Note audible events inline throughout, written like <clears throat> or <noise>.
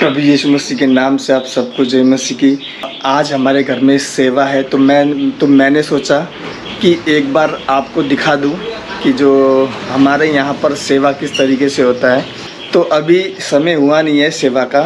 प्रभु यीशु मसीह के नाम से आप सबको जय मसीह की। आज हमारे घर में सेवा है तो मैं तो मैंने सोचा कि एक बार आपको दिखा दूँ कि जो हमारे यहाँ पर सेवा किस तरीके से होता है। तो अभी समय हुआ नहीं है सेवा का।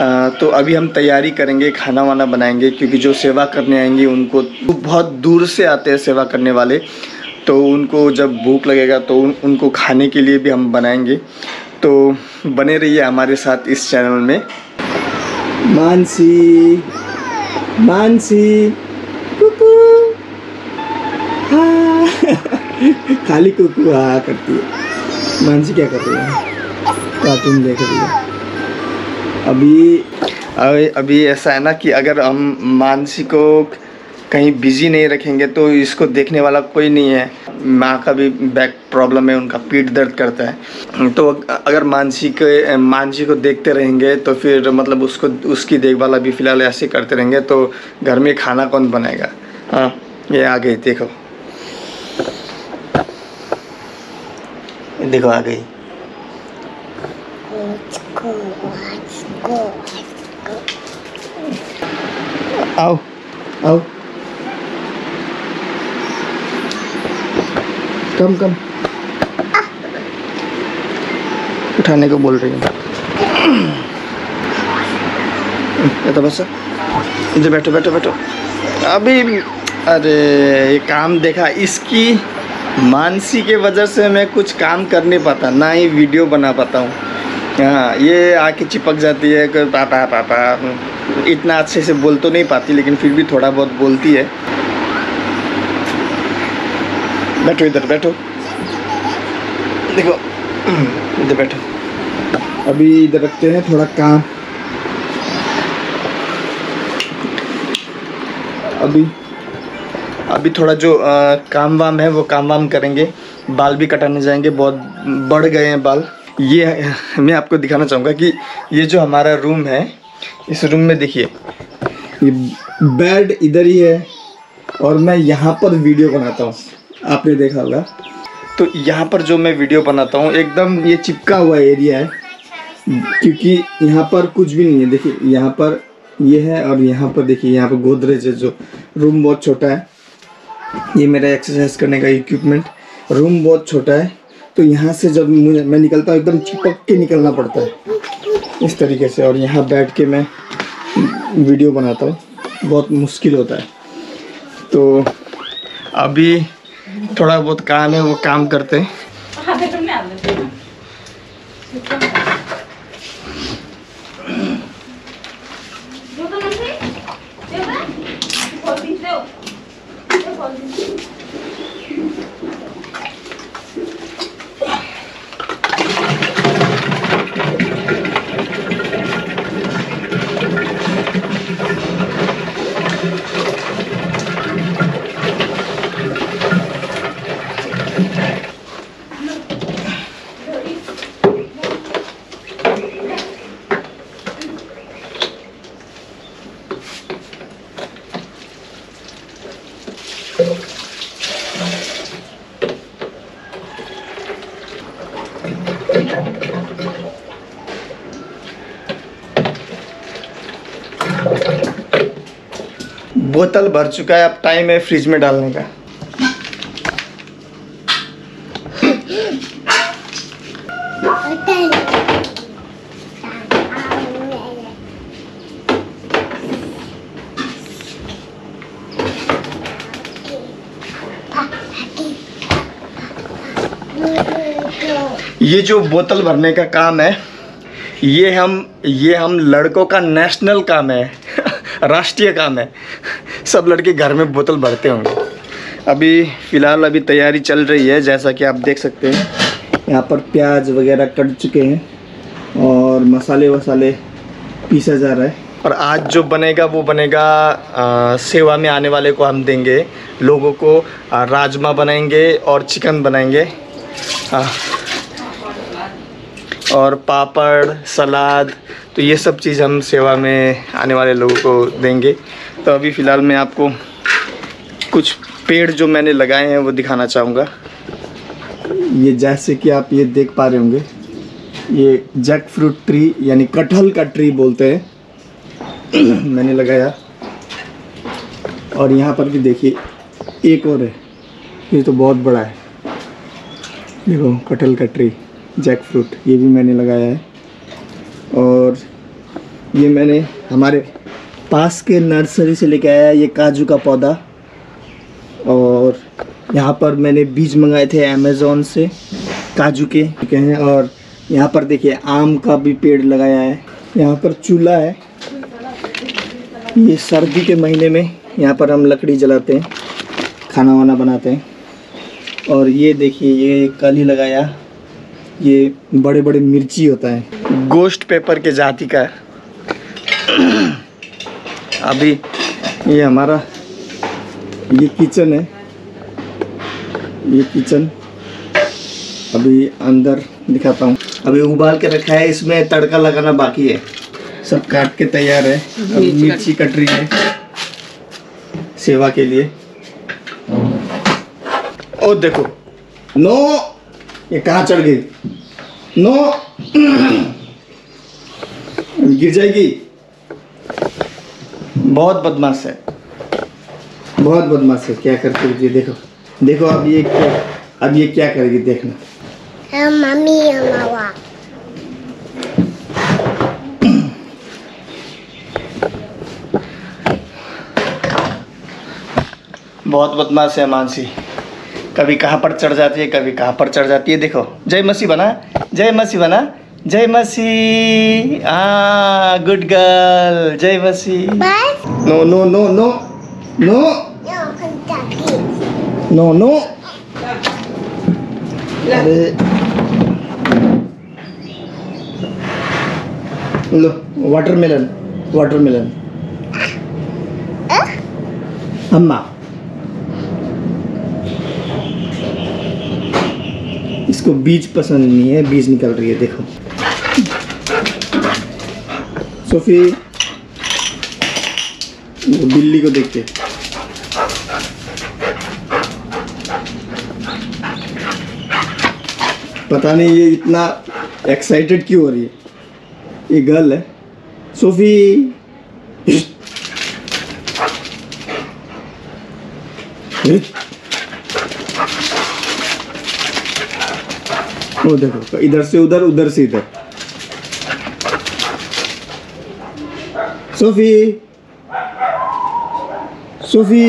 आ, तो अभी हम तैयारी करेंगे खाना वाना बनाएँगे क्योंकि जो सेवा करने आएँगे उनको बहुत दूर से आते हैं सेवा करने वाले। तो उनको जब भूख लगेगा तो उन, उनको खाने के लिए भी हम बनाएँगे। तो बने रहिए हमारे साथ इस चैनल में। मानसी मानसी कुकू। हाँ। <laughs> खाली कुकू हाँ करती है। मानसी क्या कर रही है? कार्टून देख रही है। अभी अभी अभी ऐसा है ना कि अगर हम मानसी को कहीं बिज़ी नहीं रखेंगे तो इसको देखने वाला कोई नहीं है। माँ का भी बैक प्रॉब्लम है, उनका पीठ दर्द करता है। तो अगर मानसी के, मानसी को देखते रहेंगे तो फिर मतलब उसको, उसकी देखभाल अभी फ़िलहाल ऐसे करते रहेंगे तो घर में खाना कौन बनाएगा? हाँ ये आ गई देखो। देखो आ गई आओ आओ। कम कम। उठाने को बोल रही हूँ। तो बस, इधर बैठो बैठो बैठो। अभी, अरे, ये काम देखा, इसकी मानसी के वजह से मैं कुछ काम कर नहीं पाता, ना ही वीडियो बना पाता हूँ। हाँ ये आके चिपक जाती है कि पापा पापा इतना अच्छे से बोल तो नहीं पाती, लेकिन फिर भी थोड़ा बहुत बोलती है। बैठो इधर बैठो। देखो इधर बैठो। अभी इधर रखते हैं थोड़ा काम। अभी। अभी थोड़ा जो आ, काम वाम है वो काम वाम करेंगे। बाल भी कटाने जाएँगे बहुत बढ़ गए हैं बाल। ये मैं आपको दिखाना चाहूँगा कि ये जो हमारा रूम है इस रूम में देखिए। ये बेड इधर ही है और मैं यहाँ पर वीडियो बनाता हूँ। आपने देखा होगा। तो यहाँ पर जो मैं वीडियो बनाता हूँ, एकदम ये चिपका हुआ एरिया है। क्योंकि यहाँ पर कुछ भी नहीं है। देखिए, यहाँ पर ये है और यहाँ पर देखिए, यहाँ पर गोदरेज है जो। रूम बहुत छोटा है। ये मेरा एक्सरसाइज करने का इक्विपमेंट रूम बहुत छोटा है। तो यहाँ से जब मुझे, मैं निकलता हूँ, एकदम चिपक के निकलना पड़ता है। इस तरीके से और यहाँ बैठ के मैं वीडियो बनाता हूँ। बहुत मुश्किल होता है। तो अभी थोड़ा बहुत काम है वो काम करते हैं। बोतल भर चुका है, अब टाइम है फ्रिज में डालने का। ये जो बोतल भरने का काम है, ये हम ये हम लड़कों का नेशनल काम है, <laughs> राष्ट्रीय काम है। सब लड़के घर में बोतल भरते होंगे। अभी फ़िलहाल अभी तैयारी चल रही है जैसा कि आप देख सकते हैं। यहाँ पर प्याज वगैरह कट चुके हैं और मसाले वसाले पीसा जा रहा है। और आज जो बनेगा वो बनेगा आ, सेवा में आने वाले को हम देंगे। लोगों को आ, राजमा बनाएँगे और चिकन बनाएँगे। आ, और पापड़, सलाद तो ये सब चीज़ हम सेवा में आने वाले लोगों को देंगे। तो अभी फ़िलहाल मैं आपको कुछ पेड़ जो मैंने लगाए हैं वो दिखाना चाहूँगा। ये जैसे कि आप ये देख पा रहे होंगे, ये जैक फ्रूट ट्री यानी कटहल का ट्री बोलते हैं। <clears throat> मैंने लगाया। और यहाँ पर भी देखिए, एक और है। ये तो बहुत बड़ा है। देखो, कटहल का ट्री जैक फ्रूट ये भी मैंने लगाया है। और ये मैंने हमारे पास के नर्सरी से लेके आया है, ये काजू का पौधा। और यहाँ पर मैंने बीज मंगाए थे अमेज़ोन से, काजू के। है, और यहाँ पर देखिए, आम का भी पेड़ लगाया है। यहाँ पर चूल्हा है। ये सर्दी के महीने में यहाँ पर हम लकड़ी जलाते हैं, खाना वाना बनाते हैं। और ये देखिए, ये कल ही लगाया। ये बड़े बड़े मिर्ची होता है। गोश्त पेपर के जाति का है। अभी ये हमारा ये किचन है। ये किचन। अभी अंदर दिखाता हूँ। अभी उबाल के रखा है इसमें तड़का लगाना बाकी है। सब काट के तैयार है। अभी मिर्ची कट। रही है। सेवा के लिए। ओ देखो। नो! ये कहाँ चढ़ गई? नो। गिर जाएगी। बहुत बदमाश है। बहुत बदमाश है। क्या करती है देखो। देखो अब ये क्या अब ये क्या करेगी देखना। मम्मी बहुत बदमाश है मानसी। कभी कहाँ पर चढ़ जाती है कभी कहाँ पर चढ़ जाती है देखो। जय मसी बना जय मसी बना जय मसी हाँ गुड गर्ल जय मसी no no no no no no no अरे। लो वाटरमेलन वाटरमेलन अम्मा। इसको बीज पसंद नहीं है, बीज निकल रही है, देखो। सोफी बिल्ली को देखते। पता नहीं ये इतना एक्साइटेड क्यों हो रही है? ये गर्ल है। सोफी वो देखो इधर से उधर उधर से इधर सोफी सोफी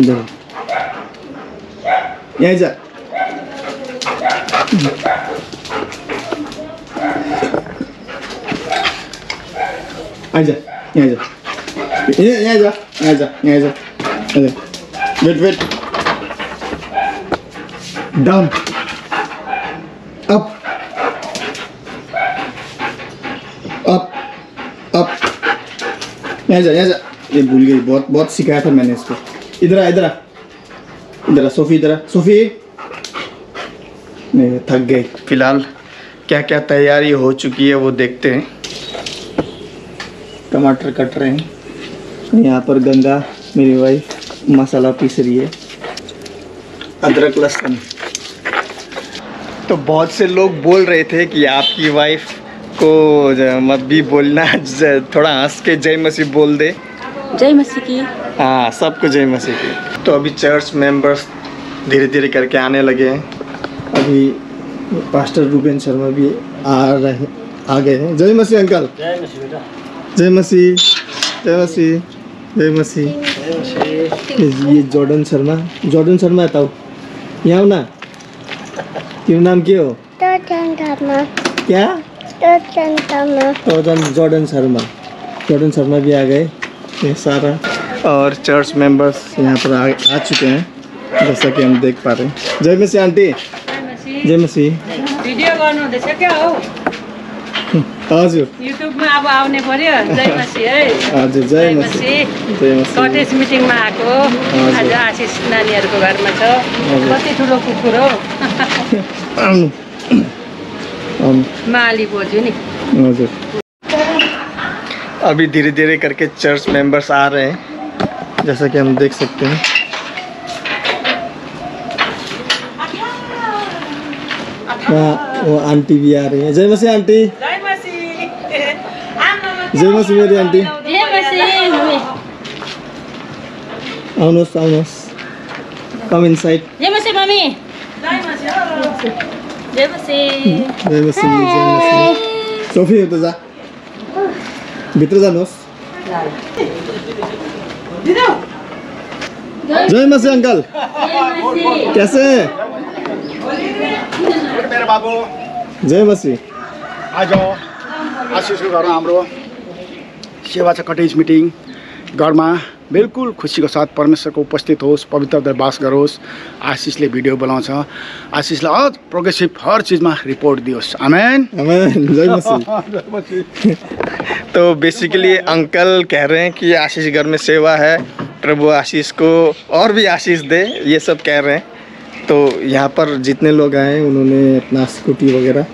देखो यहाँ जा आजा यहाँ जा यहाँ यहाँ जा यहाँ जा यहाँ जा यहाँ जा wait wait up up up यहाँ जा जा। ये भूल गई, बहुत बहुत सिखाया था मैंने इसको। इधर आ इधर आ। इधर सोफी इधर सोफी। नहीं, थक गई। फ़िलहाल क्या क्या तैयारी हो चुकी है वो देखते हैं। टमाटर कट रहे हैं। यहाँ पर गंगा, मेरी वाइफ मसाला पीस रही है। अदरक, लहसुन। तो बहुत से लोग बोल रहे थे कि आपकी वाइफ को मत भी बोलना थोड़ा हंस के जय मसीह बोल दे। जय मसीह की। हाँ सबको जय मसीह की। तो अभी चर्च मेंबर्स धीरे धीरे करके आने लगे हैं। अभी पास्टर रूपेन शर्मा भी आ रहे आ गए हैं। जय मसीह अंकल। जय मसीह बेटा। जय मसीह जय मसीह जय मसीह। ये जॉर्डन शर्मा जॉर्डन शर्मा बताओ यहाँ आओ ना? तेरा नाम क्या हो? टोटन शर्मा क्या? Totan Sharma Jordan Jordan Sharma Jordan Sharma भी आ गए। ये सारा और चर्च मेंबर्स यहाँ पर आ, आ चुके हैं जैसा कि हम देख पा रहे हैं। जय मसीह आंटी। जय मसीह। <laughs> हजुर। युट्युबमा अब आउने पर्यो। जय मसीह है। हजुर जय मसीह कटेज मिटिङमा आएको आज आशिष नानीहरूको घरमा छ। कति ठुलो कुकुर हो। माली बोजू नि। हजुर। अभी धीरे धीरे करके चर्च मेंबर्स आ रहे हैं। जैसा कि हम देख सकते हैं वो आंटी भी आ रही है। जय मसी आंटी। जय मसी मेरी आंटी आउनुहोस् आउनुहोस् कम इन साइड जय मसी मम्मी जय मसी जय मसी जय मसी सोफी हो त जा भित्र जानुहोस् जय मसी अंकल कैसे हैं मेरो बाबु जय मसी आज घरमा हाम्रो सेवा कटेज मिटिङ घरमा बिल्कुल खुसीको साथ परमेश्वरको उपस्थित होस् पवित्र बास गरोस् आशिषले भिडियो बनाउँछ। आशिषलाई अझ प्रोग्रेसिभ हर चिजमा रिपोर्ट दियोस्। आमेन <laughs> <laughs> तो बेसिकली अंकल कह रहे हैं कि आशीष घर में सेवा है। प्रभु आशीष को और भी आशीष दे ये सब कह रहे हैं। तो यहाँ पर जितने लोग आए उन्होंने अपना स्कूटी वगैरह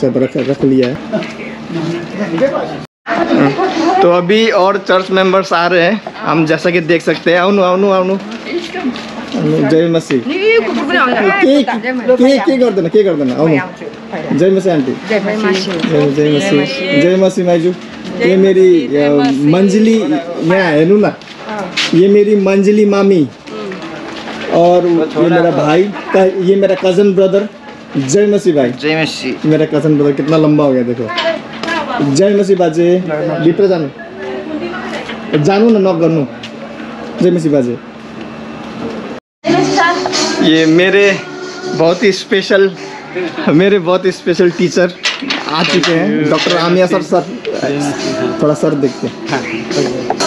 सब रख रख लिया है। <laughs> तो अभी और चर्च मेंबर्स आ रहे हैं। हम जैसा कि देख सकते हैं। आउनु आउनु आउनु। जय मसी के गर्दैन के गर्दैन आउनु। जय मसी आंटी। जय जय मसी जय मसी माइजू। ये मेरी मंजली यहाँ हेर्नु न। ये मेरी मंजली मामी। और ये मेरा भाई ये मेरा कज़न ब्रदर जय मसी भाई। जय मसी मेरा कज़न ब्रदर कितना लंबा हो गया देखो। जय मसी बाजे भित्र जानु जानु न नक गर्नु जय मसी बाजे ये मेरे बहुत ही स्पेशल मेरे बहुत ही स्पेशल टीचर आ चुके हैं डॉक्टर आमिया सर सर। थोड़ा सर देखते हैं।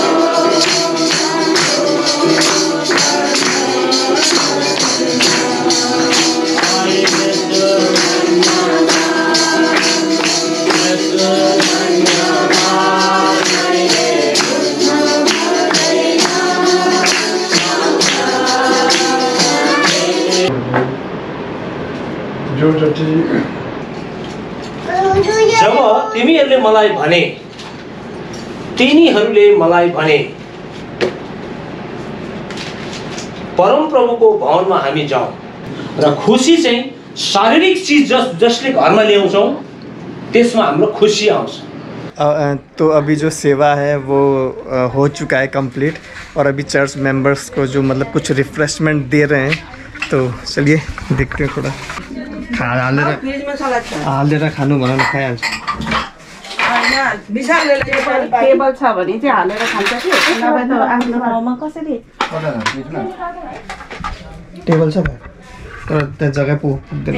जब तिमीहरूले मलाई भने तिनीहरूले मलाई भने परमप्रभुको भवनमा हामी जाउँ र खुसी चाहिँ शारीरिक चिज जस जसले घरमा ल्याउँछौँ त्यसमा हाम्रो आउँछ। अ, तो अभी जो सेवा है वो हो चुका है कंप्लीट और अभी चर्च मेंबर्स को जो मतलब कुछ रिफ्रेशमेंट दे रहे हैं तो चलिए देखते हैं थोड़ा। खा हालेर हालेर खानु भन न खाइहाल्छ टेबल छ भने चाहिँ हालेर खान्छ कि नभए त आफ्नो ठाउँमा कसरी टेबल छ भाइ तर त्यहाँ जग्गा पो पुग्दैन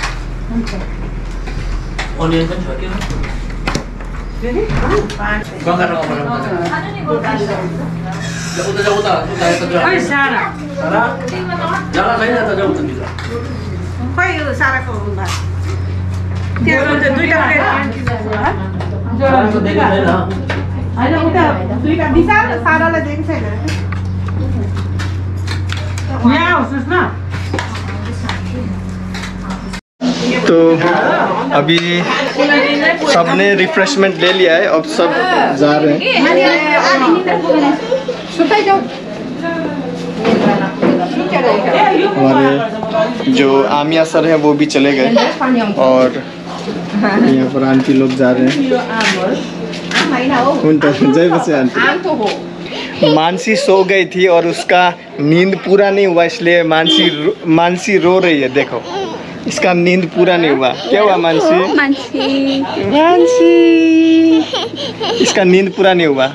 अनियन पनि छ कि साराको सारालाई दिएको छैन यहाँ न त अभी सबने रिफ्रेशमेंट ले लिया है, अब सब जा रहे हैं। हमारे जो आमिया सर हैं, वो भी चले गए। और यहाँ पर आंटी लोग जा रहे हैं। जय बसे आंटी। मानसी सो गई थी और उसका नींद पूरा नहीं हुआ, इसलिए मानसी मानसी रो रही है, देखो। इसका नींद पूरा नहीं हुआ। क्या हुआ मानसी? मानसी। मानसी। इसका नींद पूरा नहीं हुआ।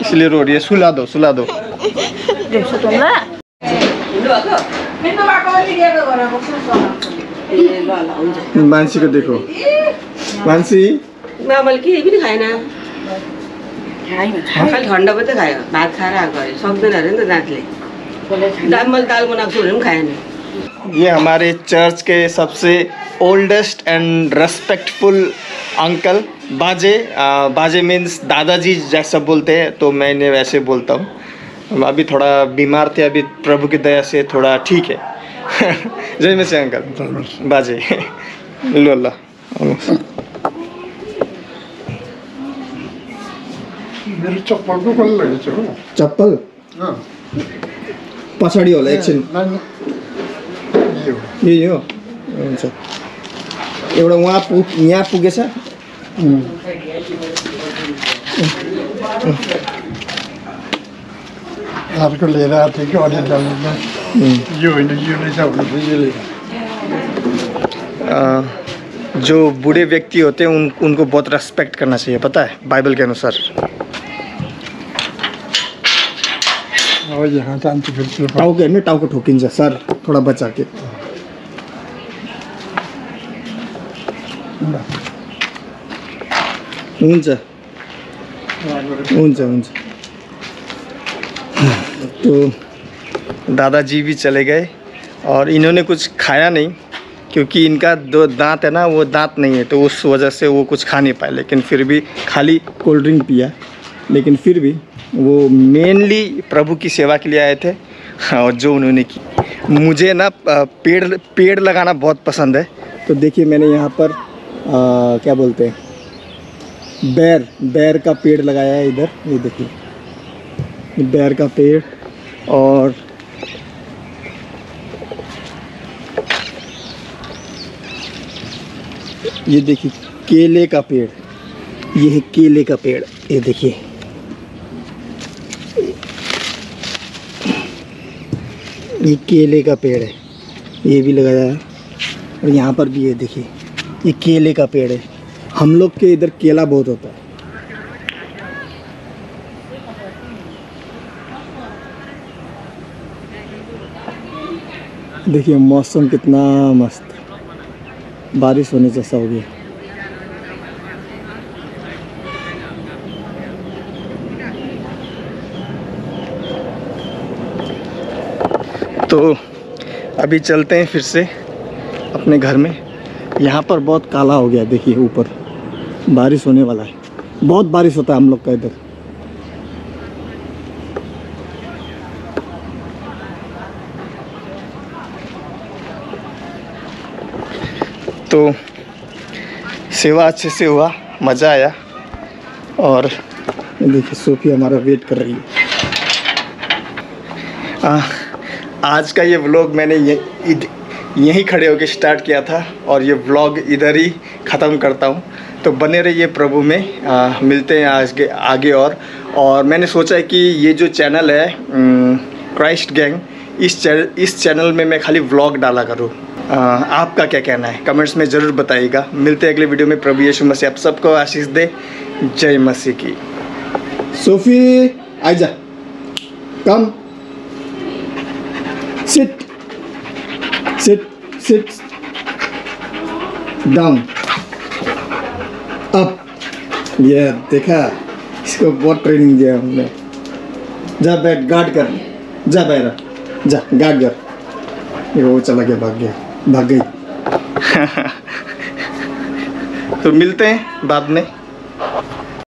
इसलिए रो रही है। सुला दो सुला दो। मानसी को देखो। मानसी? बाबाले केही पनि खाएन खालि ठन्डा मात्रै खायो भात खाएर आएको अरे सक्दैन अरे नि त दाँतले दाल मैले दाल बनाएको छु भने पनि खाएन ये हमारे चर्च के सबसे ओल्डेस्ट एंड रेस्पेक्टफुल अंकल बाजे आ, बाजे मीन्स दादाजी जैसा बोलते हैं तो मैं इन्हें वैसे बोलता हूँ। अभी थोड़ा बीमार थे अभी प्रभु की दया से थोड़ा ठीक है। <laughs> जय मसीह अंकल बाजे। <laughs> लो अल्लाह हो चप्पल अँ, पछाडि होला एकछिन यही हो। हुन्छ। एउटा उहाँ पुग यहाँ पुगेछ? अर्को लिएर आएको थियो कि यो होइन यो रहेछ यो लिएर। जो बूढ़े व्यक्ति होते हैं उन उनको बहुत रेस्पेक्ट करना चाहिए पता है? बाइबल के अनुसार। टाउको ठोकिन्छ सर, थोड़ा बचा के। तो दादाजी भी चले गए, और इन्होंने कुछ खाया नहीं, क्योंकि इनका दो दांत है ना, वो दांत नहीं है तो उस वजह से वो कुछ खा नहीं पाए, लेकिन फिर भी खाली कोल्ड ड्रिंक पिया, लेकिन फिर भी वो मेनली प्रभु की सेवा के लिए आए थे और जो उन्होंने की। मुझे ना पेड़ पेड़ लगाना बहुत पसंद है। तो देखिए मैंने यहाँ पर अ, क्या बोलते हैं? बैर बैर का पेड़ लगाया है इधर। ये देखिए बैर का पेड़ और ये देखिए केले का पेड़। ये है केले का पेड़। ये देखिए। ये केले का पेड़ है। ये भी लगाया है। और यहाँ पर भी है देखिए, ये केले का पेड़ है। हम लोग के इधर केला बहुत होता है। देखिए मौसम कितना मस्त। बारिश होने जैसा हो गया। तो अभी चलते हैं फिर से अपने घर में। यहाँ पर बहुत काला हो गया देखिए ऊपर। बारिश होने वाला है। बहुत बारिश होता है हम लोग का इधर। तो सेवा अच्छे से हुआ मज़ा आया। और देखिए सोफी हमारा वेट कर रही है। आ, आज का ये व्लॉग मैंने ये यहीं खड़े होकर स्टार्ट किया था और ये व्लॉग इधर ही ख़त्म करता हूँ। तो बने रहिए प्रभु में। आ, मिलते हैं आज के आगे और। और मैंने सोचा है कि ये जो चैनल है क्राइस्ट गैंग इस चैनल इस चैनल में मैं खाली व्लॉग डाला करूँ। आपका क्या कहना है? कमेंट्स में ज़रूर बताइएगा। मिलते हैं अगले वीडियो में। प्रभु यीशु मसीह आप सबको आशीष दे। जय मसीह की। सोफी आजा। कम sit. Sit. Sit. Down. Up. ये देखा। इसको बहुत ट्रेनिंग दिया हमने। जा बैठ गार्ड कर। जा बैरा। जा गार्ड कर। ये वो चला गया, भाग गया। भाग गई। <laughs> तो मिलते हैं बाद में।